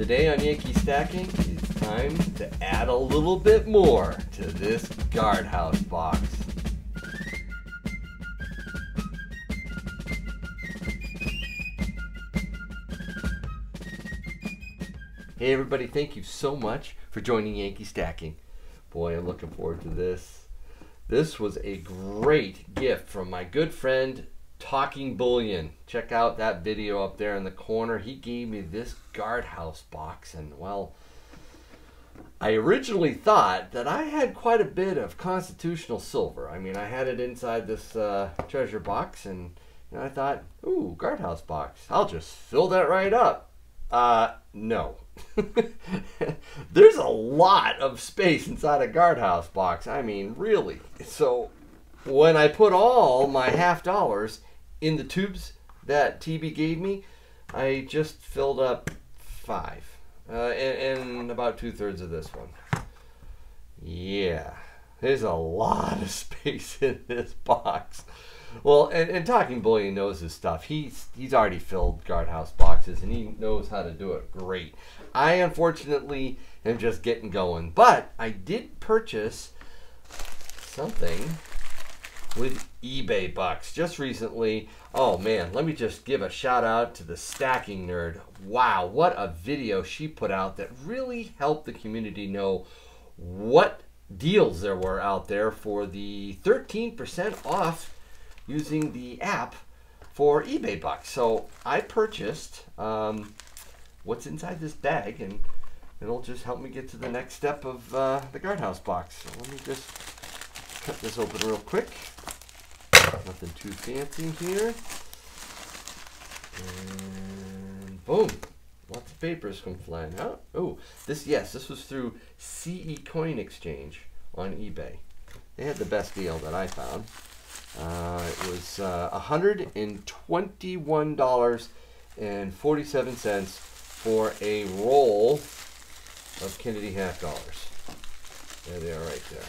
Today on Yankee Stacking, it's time to add a little bit more to this guardhouse box. Hey everybody, thank you so much for joining Yankee Stacking. Boy, I'm looking forward to this. This was a great gift from my good friend Talking Bullion. Check out that video up there in the corner. He gave me this guardhouse box, and well, I originally thought that I had quite a bit of constitutional silver. I mean, I had it inside this uh, treasure box, and you know, I thought, ooh, guardhouse box. I'll just fill that right up. Uh, no. There's a lot of space inside a guardhouse box. I mean, really. So when I put all my half dollars in the tubes that TB gave me, I just filled up five. Uh, and, and about two thirds of this one. Yeah, there's a lot of space in this box. Well, and, and Talking Bullion knows his stuff. He's he's already filled guardhouse boxes, and he knows how to do it great. I unfortunately am just getting going, but I did purchase something with eBay bucks just recently. Oh man, let me just give a shout out to the stacking nerd. Wow, what a video she put out that really helped the community know what deals there were out there for the 13% off using the app for eBay bucks. So I purchased um, what's inside this bag and it'll just help me get to the next step of uh, the guardhouse box. So let me just cut this open real quick. Nothing too fancy here. And boom. Lots of papers come flying out. Oh, this, yes, this was through CE Coin Exchange on eBay. They had the best deal that I found. Uh, it was uh, $121.47 for a roll of Kennedy half dollars. There they are right there.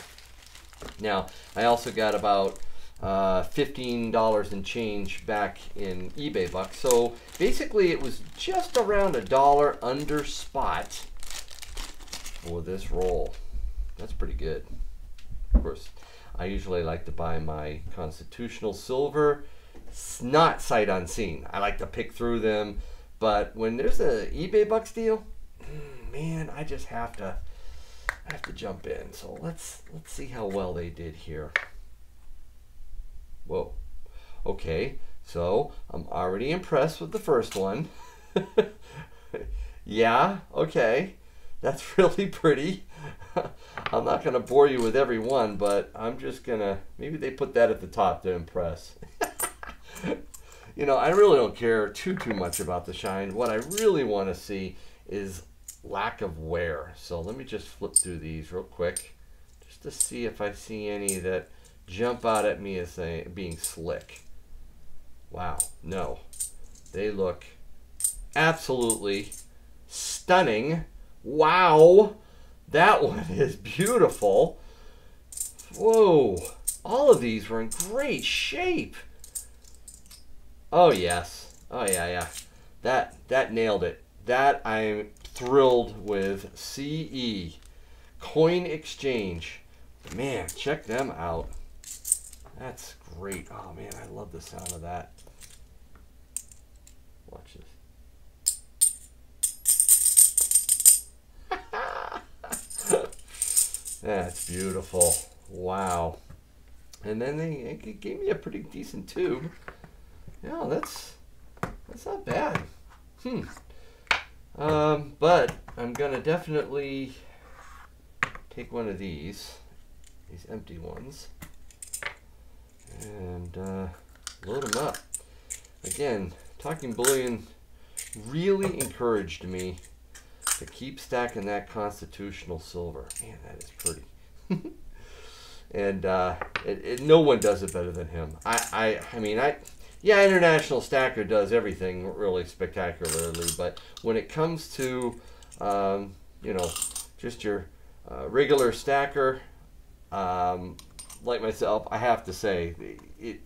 Now, I also got about uh, $15 and change back in eBay bucks. So basically it was just around a dollar under spot for this roll. That's pretty good. Of course, I usually like to buy my constitutional silver not sight unseen. I like to pick through them, but when there's a eBay bucks deal, mm, man, I just have to I have to jump in. So let's let's see how well they did here. Whoa. Okay, so I'm already impressed with the first one. yeah, okay. That's really pretty. I'm not going to bore you with every one, but I'm just going to, maybe they put that at the top to impress. you know, I really don't care too, too much about the shine. What I really want to see is lack of wear. So let me just flip through these real quick just to see if I see any that jump out at me as being slick. Wow, no. They look absolutely stunning. Wow, that one is beautiful. Whoa, all of these were in great shape. Oh yes, oh yeah, yeah. That that nailed it. That I'm thrilled with. CE Coin Exchange. Man, check them out. That's great. Oh man, I love the sound of that. Watch this. That's beautiful. Wow. And then they gave me a pretty decent tube. Yeah, that's that's not bad. Hmm. Um, but I'm gonna definitely take one of these, these empty ones and uh, load them up. Again, Talking Bullion really encouraged me to keep stacking that constitutional silver. Man, that is pretty. and uh, it, it, no one does it better than him. I, I, I mean, I, yeah, International Stacker does everything really spectacularly, but when it comes to, um, you know, just your uh, regular stacker, um, like myself, I have to say, it,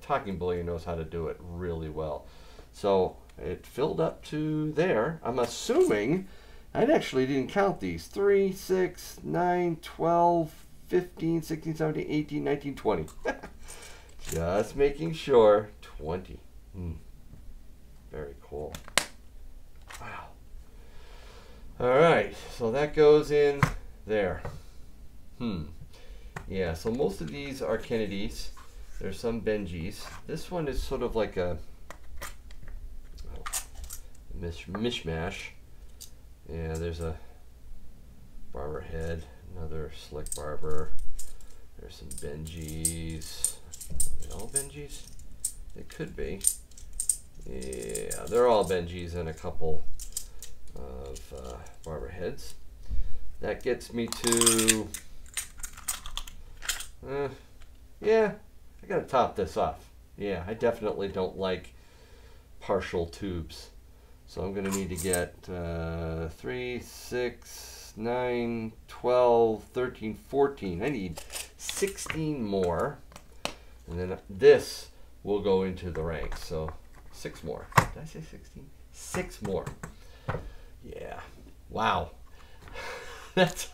Talking Bullion knows how to do it really well. So it filled up to there. I'm assuming I actually didn't count these. 3, 6, 9, 12, 15, 16, 17, 18, 19, 20. Just making sure. 20. Hmm. Very cool. Wow. All right, so that goes in there. Hmm. Yeah, so most of these are Kennedys. There's some Benjis. This one is sort of like a mish mishmash. Yeah, there's a barber head, another slick barber. There's some Benjis. All Benjis? It could be. Yeah, they're all Benjis and a couple of uh, barber heads. That gets me to, uh, yeah, I gotta top this off. Yeah, I definitely don't like partial tubes. So I'm gonna need to get uh, 3, 6, 9, 12, 13, 14. I need 16 more. And then this will go into the ranks. So six more. Did I say 16? Six more. Yeah. Wow. that's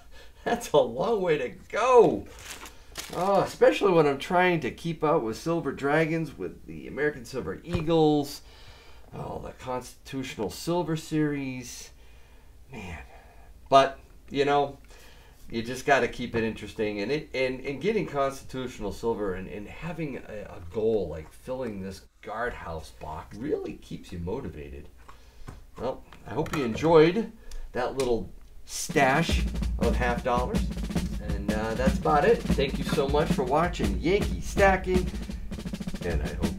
that's a long way to go. Oh, especially when I'm trying to keep up with Silver Dragons, with the American Silver Eagles, oh, the Constitutional Silver Series. Man. But, you know, you just got to keep it interesting. And, it, and, and getting Constitutional Silver and, and having a, a goal like filling this guardhouse box really keeps you motivated. Well, I hope you enjoyed that little stash of half dollars. And uh, that's about it. Thank you so much for watching Yankee Stacking. And I hope